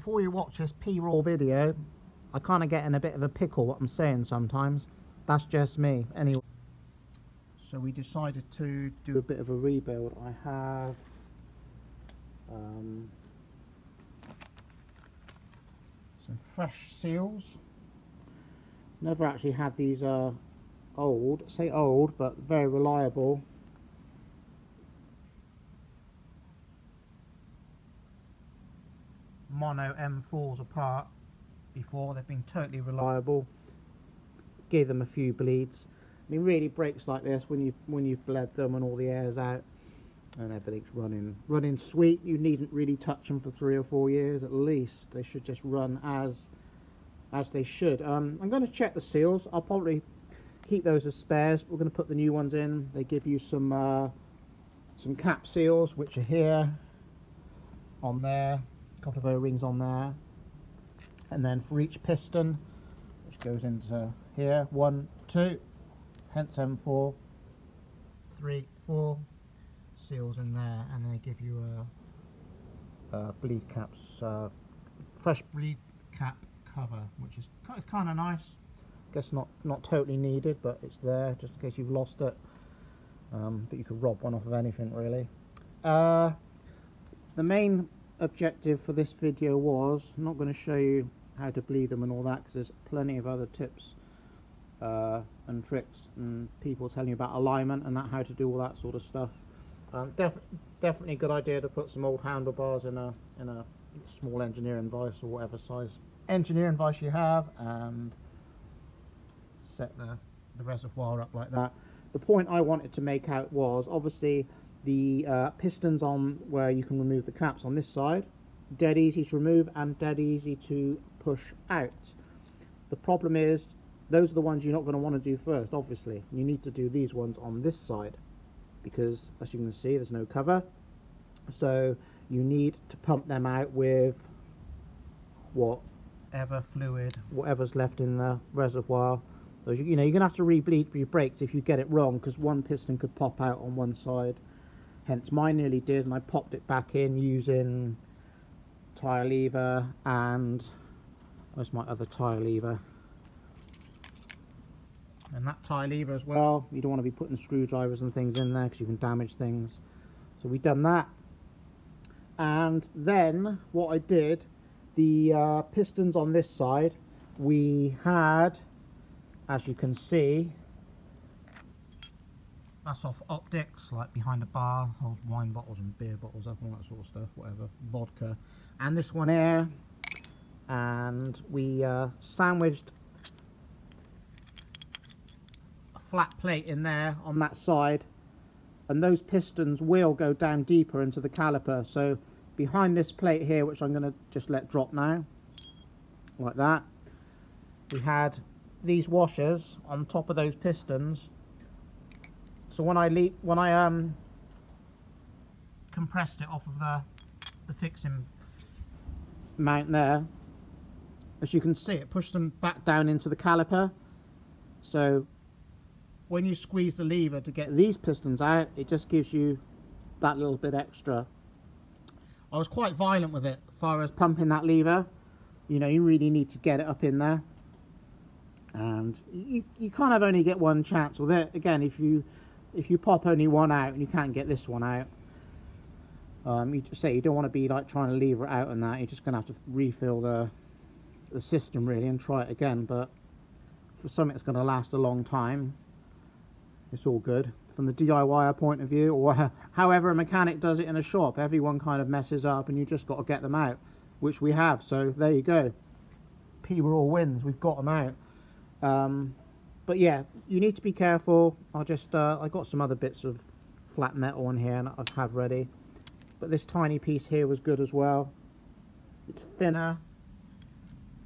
before you watch this P-Raw video, I kind of get in a bit of a pickle what I'm saying sometimes. That's just me. Anyway. So we decided to do a bit of a rebuild. I have um, some fresh seals. Never actually had these uh, old, say old, but very reliable. Mono M4s apart before. They've been totally reliable. Give them a few bleeds. I mean, really brakes like this when you when you've bled them and all the air's out and everything's running running sweet. You needn't really touch them for three or four years at least. They should just run as as they should. Um, I'm going to check the seals. I'll probably keep those as spares. We're going to put the new ones in. They give you some uh, some cap seals, which are here, on there, couple of O-rings on there, and then for each piston, which goes into here, one, two, hence M4, three, four seals in there, and they give you a, a bleed caps, uh, fresh bleed cap cover, which is kind of nice. I guess not not totally needed, but it's there just in case you've lost it. Um, but you could rob one off of anything really. Uh, the main objective for this video was I'm not going to show you how to bleed them and all that because there's plenty of other tips uh, and tricks and people telling you about alignment and that how to do all that sort of stuff. Um, def definitely a good idea to put some old handlebars in a in a small engineering vise or whatever size engineering vise you have and set the, the reservoir up like that. The point I wanted to make out was obviously the uh, pistons on where you can remove the caps on this side. Dead easy to remove and dead easy to push out. The problem is those are the ones you're not going to want to do first obviously. You need to do these ones on this side because as you can see there's no cover. So you need to pump them out with whatever fluid. whatever's left in the reservoir. So you, you know you're gonna have to rebleed your brakes if you get it wrong because one piston could pop out on one side hence mine nearly did and I popped it back in using tire lever and where's my other tire lever? And that tyre lever as well. You don't want to be putting screwdrivers and things in there because you can damage things. So we've done that. And then what I did the uh, pistons on this side we had as you can see that's off optics like behind the bar holds wine bottles and beer bottles up all that sort of stuff whatever vodka. And this one here and we uh, sandwiched a flat plate in there on that side and those pistons will go down deeper into the caliper. So behind this plate here which I'm going to just let drop now like that we had these washers on top of those pistons so when I leap when I um compressed it off of the the fixing mount there as you can see it pushed them back down into the caliper so when you squeeze the lever to get these pistons out, it just gives you that little bit extra. I was quite violent with it as far as pumping that lever. You know, you really need to get it up in there. And you, you kind of only get one chance with it. Again, if you if you pop only one out and you can't get this one out, um, you just say you don't want to be like trying to lever it out and that. You're just going to have to refill the the system really and try it again. But for something that's going to last a long time, it's all good from the DIYer point of view or however a mechanic does it in a shop everyone kind of messes up and you just got to get them out which we have so there you go P-Raw wins we've got them out um, but yeah you need to be careful. I'll just uh, I got some other bits of flat metal on here and I have ready. But this tiny piece here was good as well. It's thinner.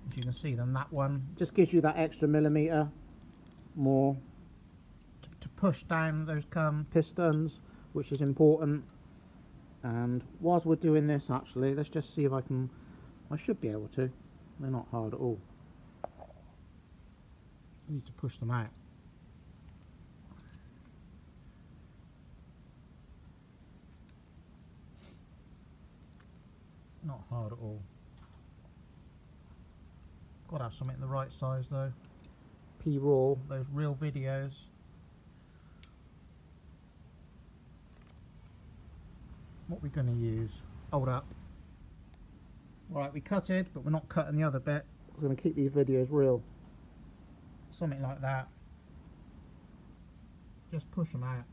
As you can see than that one just gives you that extra millimeter more to push down those um, pistons which is important. And whilst we're doing this actually let's just see if I can I should be able to. They're not hard at all. I need to push them out not hard at all Got to have something the right size though. P Raw, those real videos. What we're going to use? Hold up. Right, we cut it, but we're not cutting the other bit. We're going to keep these videos real. Something like that. Just push them out.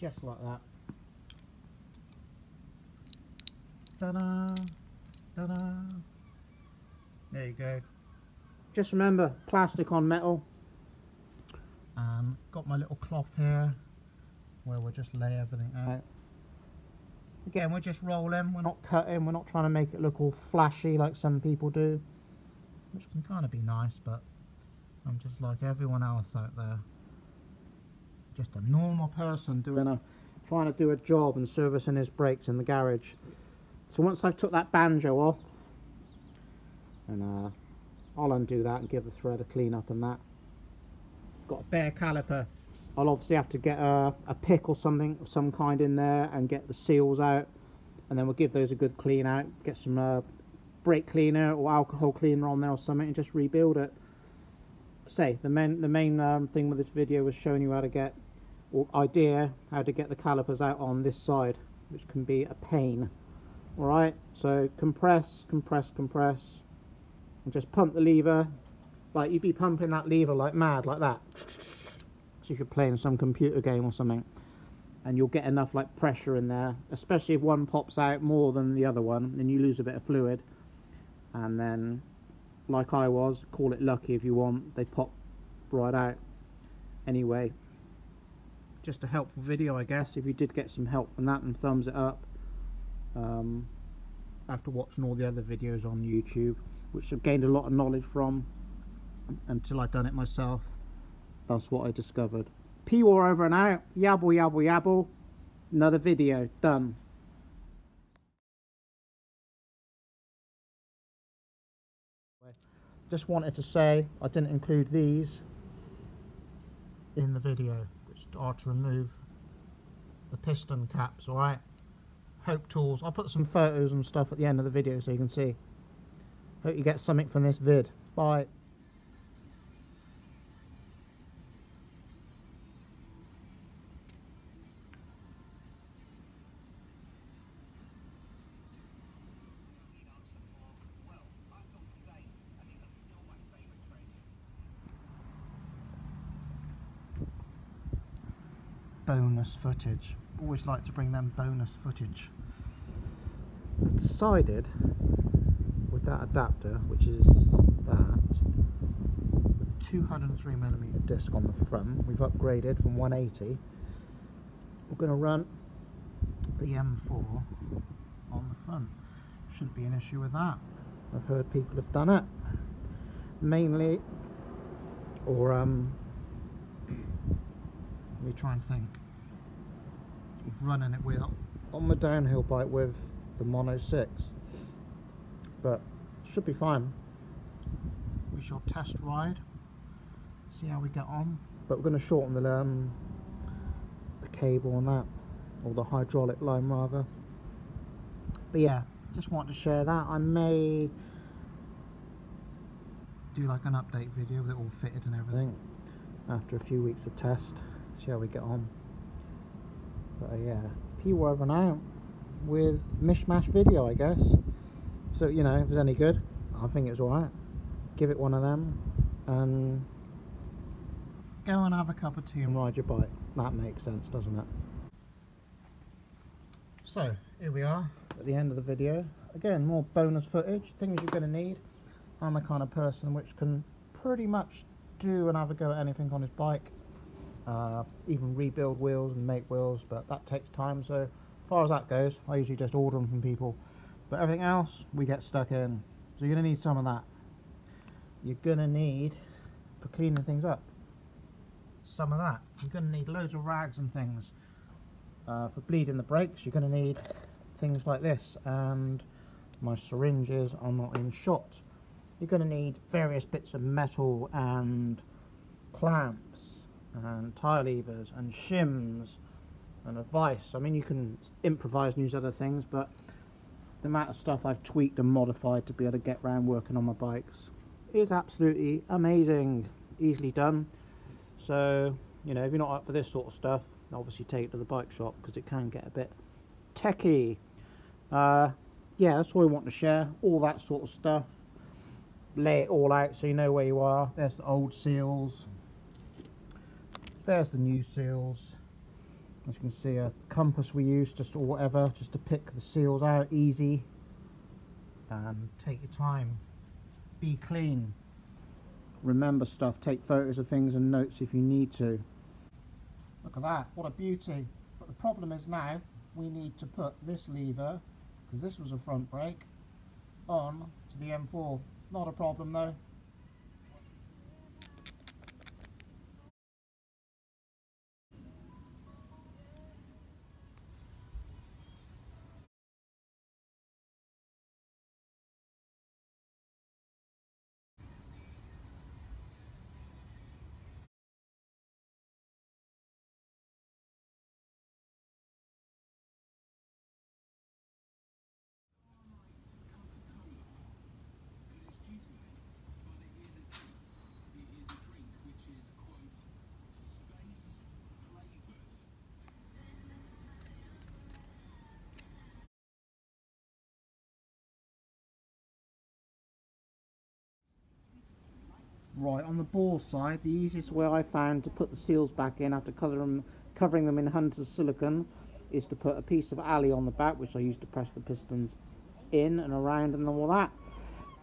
just like that. Ta-da! Ta-da! There you go. Just remember, plastic on metal. Um, got my little cloth here where we'll just lay everything out. Again, we're just rolling, we're not cutting, we're not trying to make it look all flashy like some people do. Which can kind of be nice, but I'm just like everyone else out there just a normal person doing a trying to do a job and servicing his brakes in the garage so once I've took that banjo off and uh, I'll undo that and give the thread a clean up and that. Got a bare caliper. I'll obviously have to get a, a pick or something of some kind in there and get the seals out. And then we'll give those a good clean out get some uh, brake cleaner or alcohol cleaner on there or something and just rebuild it. Say the main the main um, thing with this video was showing you how to get or idea how to get the calipers out on this side which can be a pain. Alright so compress compress compress and just pump the lever. Like you'd be pumping that lever like mad like that. So if you're playing some computer game or something and you'll get enough like pressure in there especially if one pops out more than the other one then you lose a bit of fluid. And then like I was call it lucky if you want they pop right out. Anyway just a helpful video I guess if you did get some help from that and thumbs it up um, after watching all the other videos on YouTube which I've gained a lot of knowledge from until I've done it myself that's what I discovered P-Raw over and out yabble yabble yabble another video done just wanted to say I didn't include these in the video which are to remove the piston caps, alright? Hope Tools. I'll put some photos and stuff at the end of the video so you can see. Hope you get something from this vid. Bye. bonus footage. Always like to bring them bonus footage. I've decided with that adapter, which is that, with a 203mm disc on the front, we've upgraded from 180. We're going to run the M4 on the front. Shouldn't be an issue with that. I've heard people have done it. Mainly, or um, let me try and think running it with on the downhill bike with the Mono 6 but should be fine. We shall test ride. See how we get on. But we're going to shorten the um, the cable on that or the hydraulic line rather. But yeah just want to share that. I may do like an update video with it all fitted and everything. after a few weeks of test see how we get on. But uh, yeah, P-Raw over now with mishmash video, I guess. So, you know, if it's any good, I think it was alright. Give it one of them and go and have a cup of tea and ride your bike. That makes sense, doesn't it? So, here we are at the end of the video. Again, more bonus footage, things you're going to need. I'm the kind of person which can pretty much do and have a go at anything on his bike uh, even rebuild wheels and make wheels but that takes time so as far as that goes I usually just order them from people but everything else we get stuck in. So you're going to need some of that. You're going to need for cleaning things up some of that. You're going to need loads of rags and things. Uh, for bleeding the brakes you're going to need things like this and my syringes are not in shot. You're going to need various bits of metal and clamps and tie levers and shims and a vice. I mean, you can improvise and use other things, but the amount of stuff I've tweaked and modified to be able to get around working on my bikes is absolutely amazing. Easily done. So, you know, if you're not up for this sort of stuff, obviously take it to the bike shop because it can get a bit techie Uh, yeah, that's all I want to share. All that sort of stuff. Lay it all out so you know where you are. There's the old seals. There's the new seals. As you can see, a compass we use, just or whatever, just to pick the seals out easy. And take your time. Be clean. Remember stuff. Take photos of things and notes if you need to. Look at that. What a beauty. But the problem is now we need to put this lever, because this was a front brake, on to the M4. Not a problem though. Right, on the ball side, the easiest way I found to put the seals back in after them, covering them in Hunter's silicone is to put a piece of alley on the back, which I use to press the pistons in and around and all that.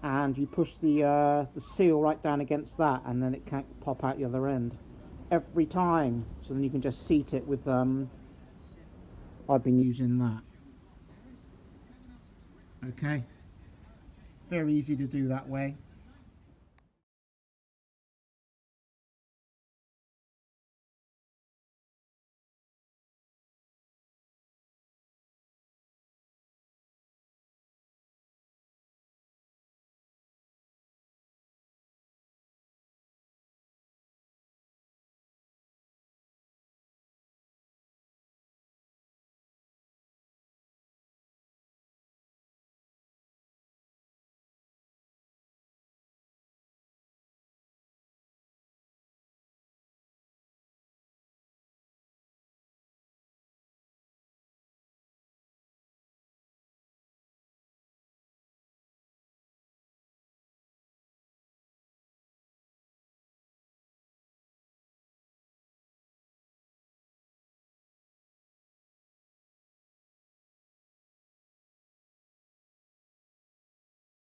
And you push the, uh, the seal right down against that, and then it can't pop out the other end. Every time. So then you can just seat it with, um, I've been using that. Okay. Very easy to do that way.